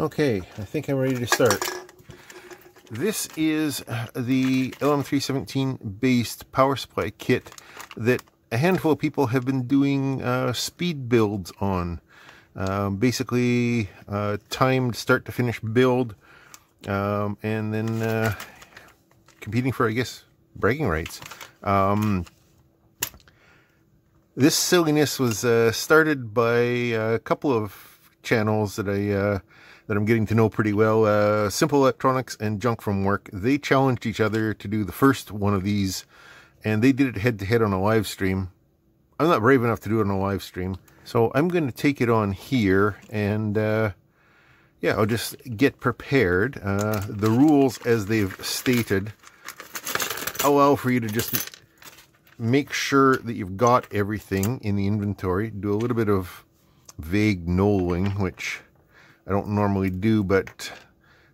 Okay, I think I'm ready to start. This is the LM317 based power supply kit that a handful of people have been doing uh, speed builds on. Um, basically, uh, timed start to finish build, um, and then uh, competing for, I guess, bragging rights. Um, this silliness was uh, started by a couple of channels that I uh, that I'm getting to know pretty well. Uh, Simple Electronics and Junk from Work. They challenged each other to do the first one of these, and they did it head to head on a live stream. I'm not brave enough to do it on a live stream, so I'm going to take it on here and. Uh, yeah, I'll just get prepared. Uh, the rules, as they've stated, allow for you to just make sure that you've got everything in the inventory. Do a little bit of vague knowing, which I don't normally do, but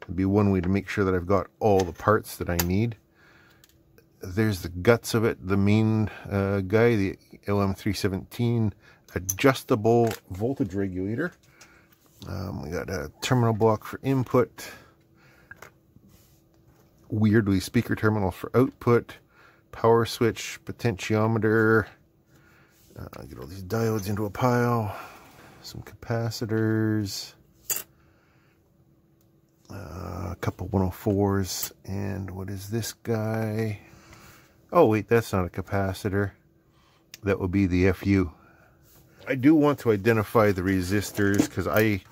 it'd be one way to make sure that I've got all the parts that I need. There's the guts of it, the main uh, guy, the LM317 adjustable voltage regulator. Um, we got a terminal block for input, weirdly speaker terminal for output, power switch, potentiometer, uh, get all these diodes into a pile, some capacitors, uh, a couple 104s, and what is this guy? Oh wait, that's not a capacitor. That would be the FU. I do want to identify the resistors because I,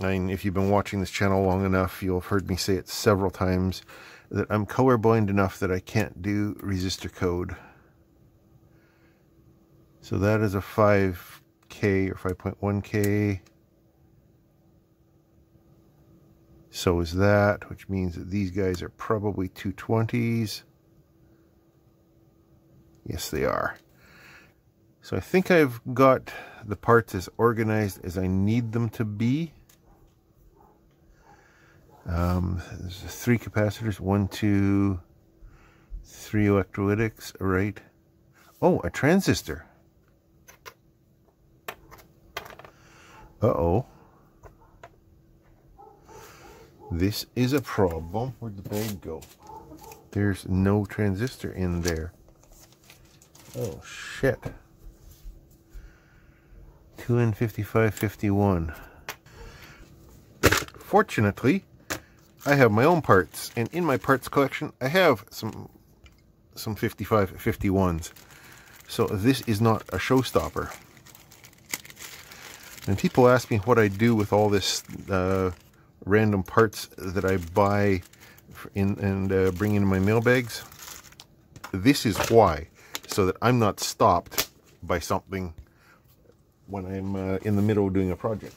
I mean, if you've been watching this channel long enough, you'll have heard me say it several times that I'm colorblind enough that I can't do resistor code. So that is a 5K or 5.1K. So is that, which means that these guys are probably 220s. Yes, they are. So I think I've got the parts as organized as I need them to be. Um, there's three capacitors, one, two, three electrolytics, right? Oh, a transistor. Uh-oh. This is a problem. Where'd the bag go? There's no transistor in there. Oh, shit. 2N5551. Fortunately, I have my own parts, and in my parts collection, I have some some 5551s. So this is not a showstopper. And people ask me what I do with all this uh, random parts that I buy in, and uh, bring into my mail bags. This is why, so that I'm not stopped by something when I'm uh, in the middle of doing a project.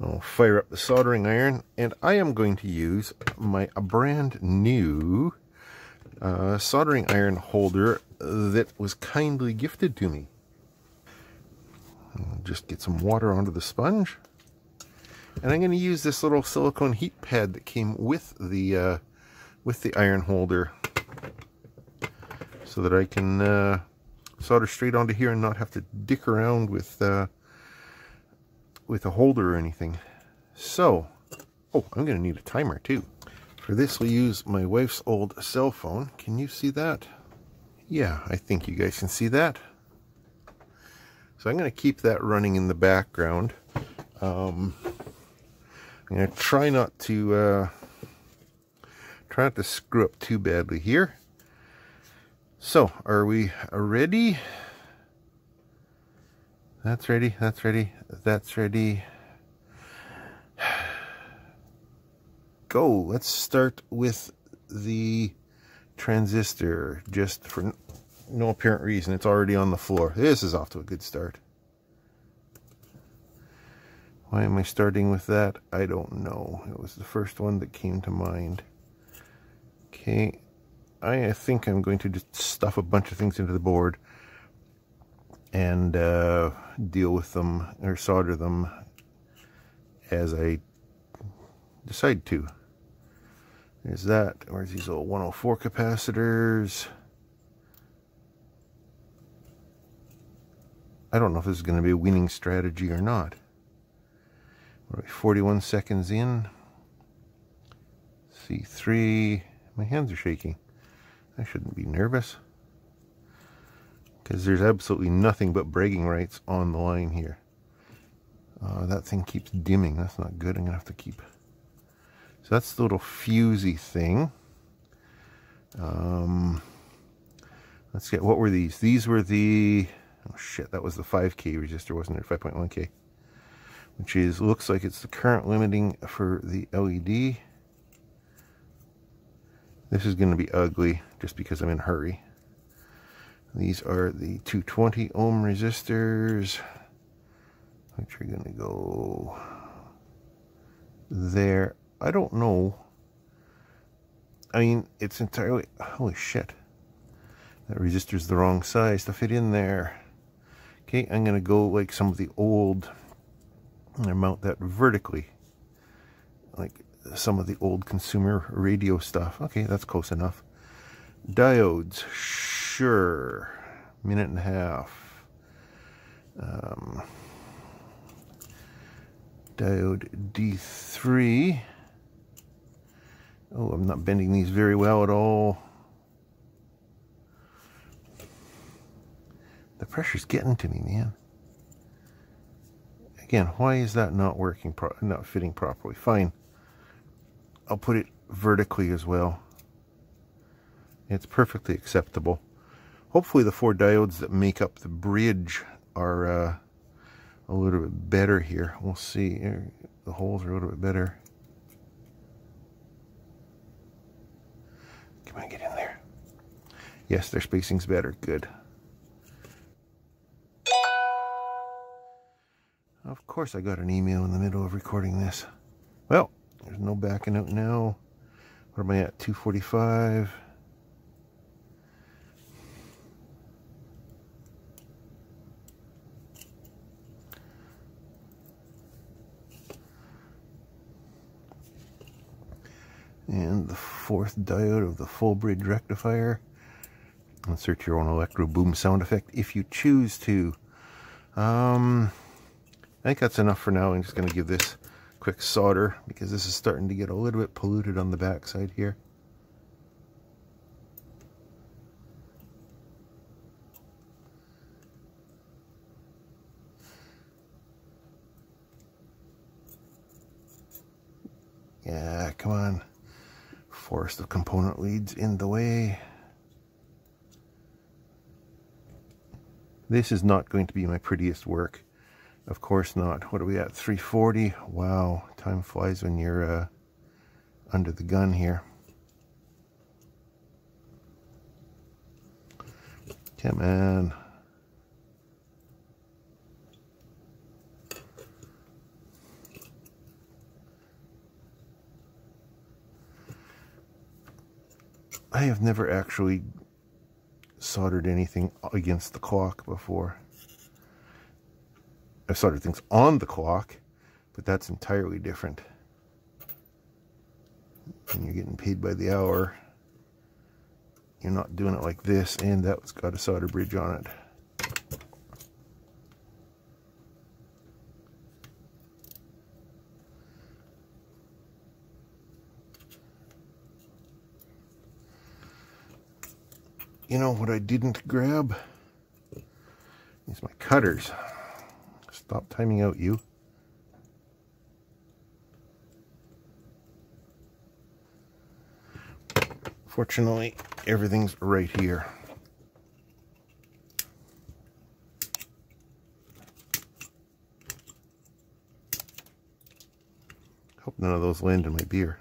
I'll fire up the soldering iron and I am going to use my brand new uh, soldering iron holder that was kindly gifted to me. I'll just get some water onto the sponge. And I'm going to use this little silicone heat pad that came with the uh, with the iron holder so that I can uh, solder straight onto here and not have to dick around with uh, with a holder or anything. So, oh, I'm going to need a timer too. For this, we'll use my wife's old cell phone. Can you see that? Yeah, I think you guys can see that. So I'm going to keep that running in the background. Um, Going to try not to uh, try not to screw up too badly here. So, are we ready? That's ready, that's ready, that's ready. Go, let's start with the transistor, just for no apparent reason. It's already on the floor. This is off to a good start. Why am I starting with that? I don't know. It was the first one that came to mind. Okay, I think I'm going to just stuff a bunch of things into the board and uh, deal with them or solder them as I decide to. There's that. Where's these old 104 capacitors? I don't know if this is going to be a winning strategy or not. 41 seconds in. C3. My hands are shaking. I shouldn't be nervous. Because there's absolutely nothing but bragging rights on the line here. Uh, that thing keeps dimming. That's not good. I'm going to have to keep... So that's the little fusey thing. Um, let's get... What were these? These were the... Oh shit, that was the 5K resistor, wasn't it? 5.1K. Which is, looks like it's the current limiting for the LED. This is going to be ugly just because I'm in a hurry. These are the 220 ohm resistors, which are going to go there. I don't know. I mean, it's entirely... Holy shit. That resistor's the wrong size to fit in there. Okay, I'm going to go like some of the old... and mount that vertically. Like some of the old consumer radio stuff. Okay, that's close enough. Diodes, sure. Minute and a half. Um, diode D3. Oh, I'm not bending these very well at all. The pressure's getting to me, man. Again, why is that not working, not fitting properly? Fine. I'll put it vertically as well. It's perfectly acceptable. Hopefully the four diodes that make up the bridge are uh, a little bit better here. We'll see. The holes are a little bit better. Come on, get in there. Yes, their spacing's better. Good. Of course I got an email in the middle of recording this. Well, there's no backing out now. What am I at? 245. and the fourth diode of the full bridge rectifier. Insert your own ElectroBOOM sound effect if you choose to. Um, I think that's enough for now. I'm just going to give this quick solder because this is starting to get a little bit polluted on the backside here. Yeah, come on forest of component leads in the way. This is not going to be my prettiest work. Of course not. What are we at? 340? Wow, time flies when you're uh, under the gun here. Come on. I have never actually soldered anything against the clock before. I've soldered things on the clock, but that's entirely different. When you're getting paid by the hour, you're not doing it like this, and that's got a solder bridge on it. You know what I didn't grab? Is my cutters. Stop timing out, you. Fortunately, everything's right here. Hope none of those land in my beer.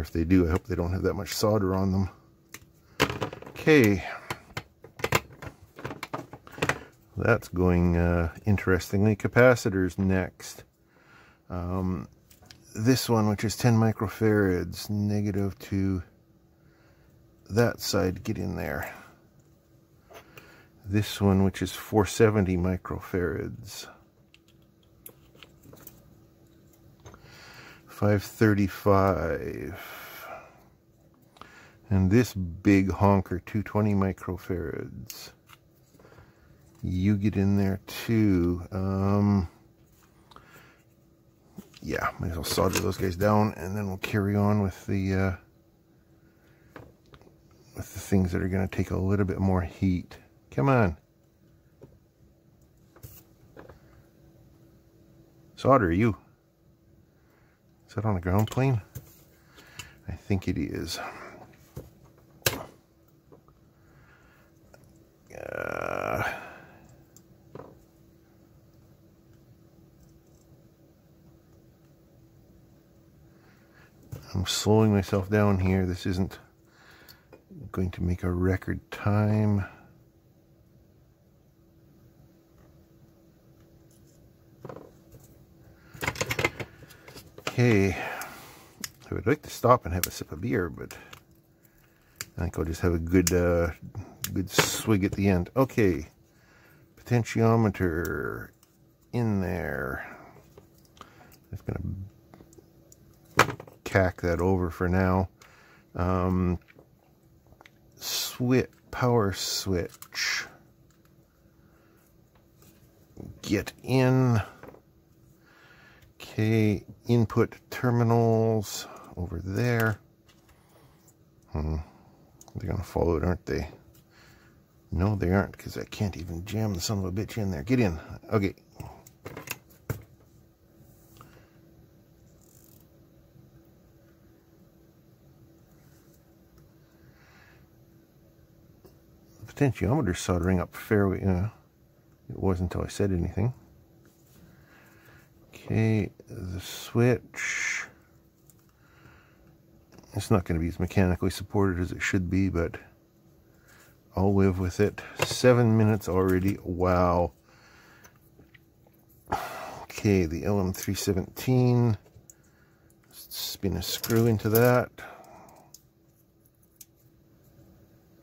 Or if they do, I hope they don't have that much solder on them. Okay. That's going uh, interestingly. Capacitors next. Um, this one, which is 10 microfarads, negative to that side, get in there. This one, which is 470 microfarads. 535. And this big honker, 220 microfarads. You get in there too. Um, yeah, might as well solder those guys down and then we'll carry on with the uh, with the things that are going to take a little bit more heat. Come on. Solder, you. Is that on a ground plane? I think it is. Uh, I'm slowing myself down here. This isn't going to make a record time. Okay, I would like to stop and have a sip of beer, but I think I'll just have a good, uh, good swig at the end. Okay, potentiometer in there. Just gonna cack that over for now. Um, switch, power switch. Get in. Okay, input terminals over there. Hmm. They're going to follow it, aren't they? No, they aren't, because I can't even jam the son of a bitch in there. Get in. Okay. The potentiometer soldering up fairly. Uh, it wasn't until I said anything. Okay, the switch. It's not going to be as mechanically supported as it should be, but I'll live with it. Seven minutes already. Wow. Okay, the LM317. Spin a screw into that.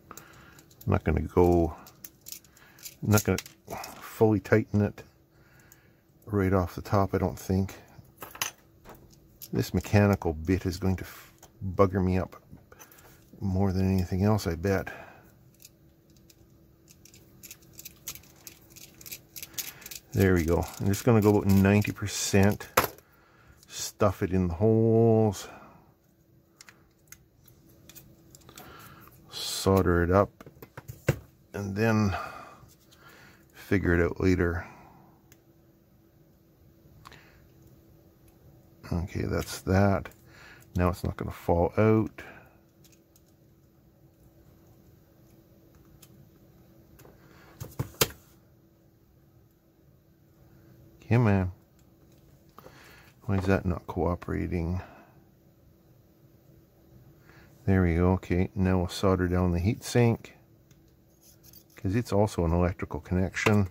I'm not going to go, I'm not going to fully tighten it right off the top, I don't think. This mechanical bit is going to bugger me up more than anything else, I bet. There we go. I'm just going to go about 90%. Stuff it in the holes. Solder it up. And then figure it out later. Okay, that's that. Now it's not going to fall out. Come on. Why is that not cooperating? There we go. Okay, now we'll solder down the heat sink because it's also an electrical connection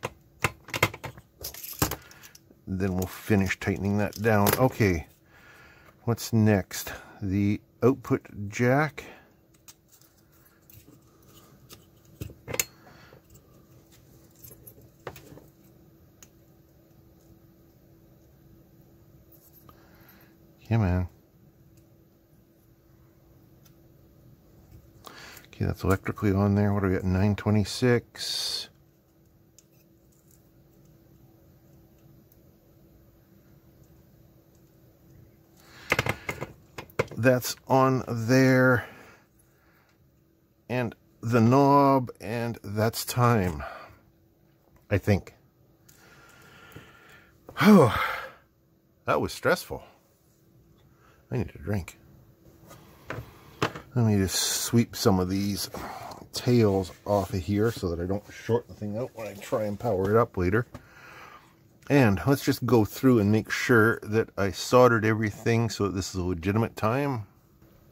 then we'll finish tightening that down. Okay, what's next? The output jack. Yeah, man. Okay, that's electrically on there. What do we got? 926. That's on there. And the knob and that's time I think. Oh that was stressful. I need a drink. Let me just sweep some of these tails off of here so that I don't short the thing out when I try and power it up later and let's just go through and make sure that I soldered everything so this is a legitimate time.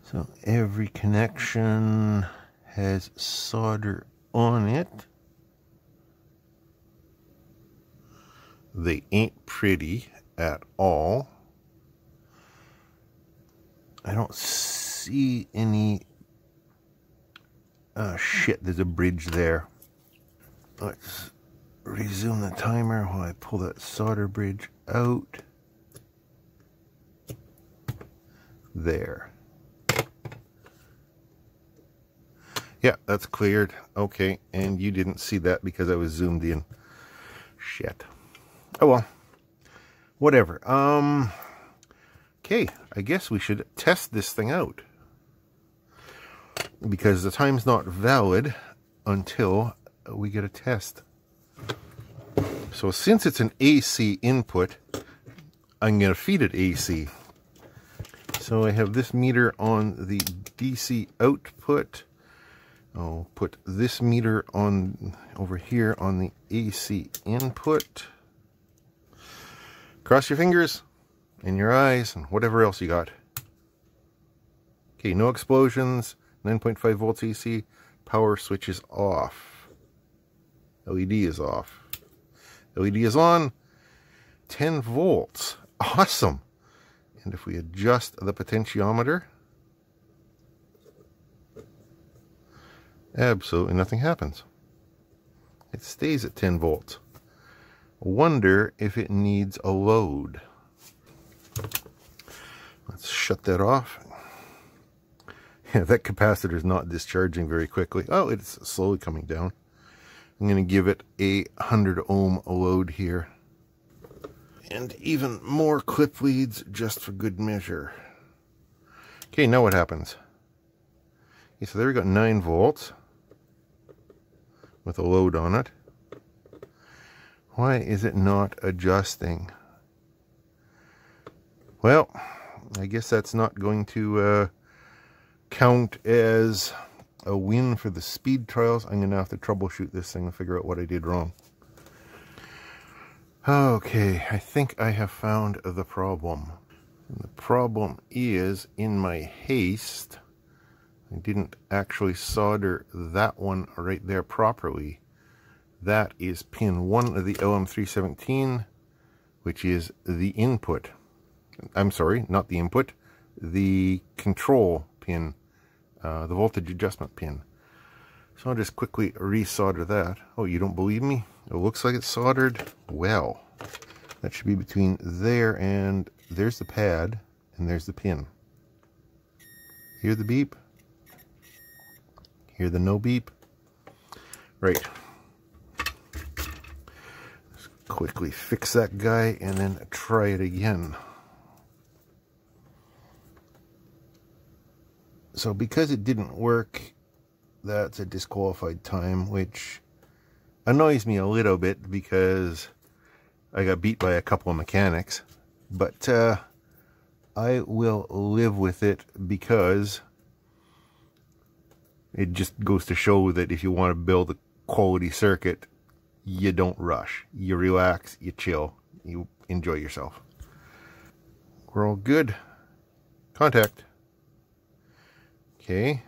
So every connection has solder on it. They ain't pretty at all. I don't see any... Oh shit, there's a bridge there. Let's resume the timer while I pull that solder bridge out. There. Yeah, that's cleared. Okay, and you didn't see that because I was zoomed in. Shit. Oh well. Whatever. Um. Okay, I guess we should test this thing out. Because the time's not valid until we get a test. So since it's an AC input, I'm going to feed it AC. So I have this meter on the DC output. I'll put this meter on over here on the AC input. Cross your fingers and your eyes and whatever else you got. Okay, no explosions, 9.5 volts AC, power switch is off. LED is off. LED is on, 10 volts. Awesome. And if we adjust the potentiometer, absolutely nothing happens. It stays at 10 volts. Wonder if it needs a load. Let's shut that off. Yeah, that capacitor is not discharging very quickly. Oh, it's slowly coming down. I'm going to give it a 100 ohm load here. And even more clip leads just for good measure. Okay, now what happens? Okay, so there we got 9 volts with a load on it. Why is it not adjusting? Well, I guess that's not going to uh, count as a win for the speed trials. I'm going to have to troubleshoot this thing and figure out what I did wrong. Okay, I think I have found the problem. And the problem is, in my haste, I didn't actually solder that one right there properly. That is pin 1 of the LM317, which is the input. I'm sorry, not the input, the control pin, uh, the voltage adjustment pin. So I'll just quickly resolder that. Oh, you don't believe me? It looks like it's soldered well. That should be between there and there's the pad and there's the pin. Hear the beep? Hear the no beep? Right. Let's quickly fix that guy and then try it again. So because it didn't work, that's a disqualified time, which annoys me a little bit because I got beat by a couple of mechanics. But uh, I will live with it because it just goes to show that if you want to build a quality circuit, you don't rush. You relax, you chill, you enjoy yourself. We're all good. Contact. Okay.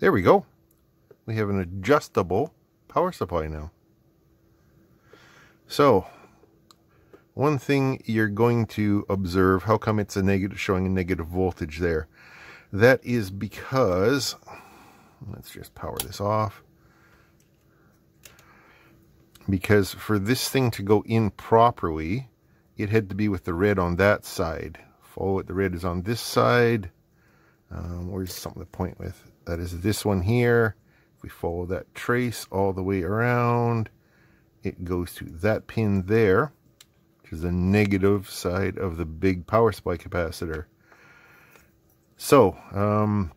There we go. We have an adjustable power supply now. So, one thing you're going to observe, how come it's a negative, showing a negative voltage there? That is because, let's just power this off. Because for this thing to go in properly, it had to be with the red on that side follow it. The red is on this side. Um, where's something to point with? That is this one here. If we follow that trace all the way around, it goes to that pin there, which is the negative side of the big power supply capacitor. So, um,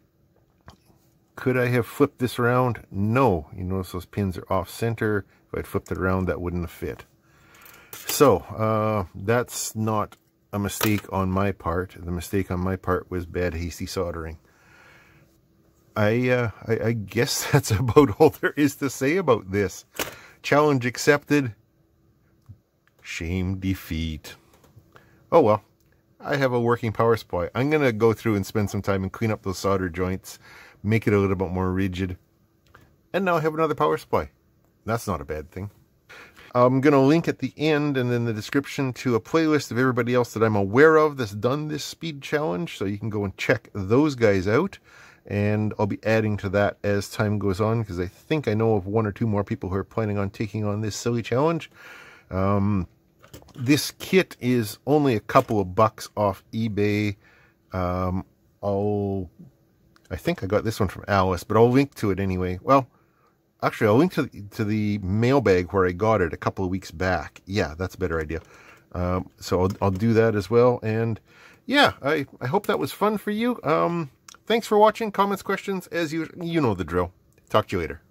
could I have flipped this around? No. You notice those pins are off center. If I'd flipped it around, that wouldn't have fit. So, uh, that's not a mistake on my part. The mistake on my part was bad hasty soldering. I, uh, I, I guess that's about all there is to say about this. Challenge accepted. Shame defeat. Oh well. I have a working power supply. I'm going to go through and spend some time and clean up those solder joints, make it a little bit more rigid. And now I have another power supply. That's not a bad thing. I'm going to link at the end and in the description to a playlist of everybody else that I'm aware of that's done this speed challenge. So you can go and check those guys out. And I'll be adding to that as time goes on because I think I know of one or two more people who are planning on taking on this silly challenge. Um, this kit is only a couple of bucks off eBay. Um, I'll I think I got this one from Alice, but I'll link to it anyway. Well, actually, I'll link to, to the mailbag where I got it a couple of weeks back. Yeah, that's a better idea. Um, so I'll, I'll do that as well. And yeah, I, I hope that was fun for you. Um, thanks for watching. Comments, questions, as you, you know the drill. Talk to you later.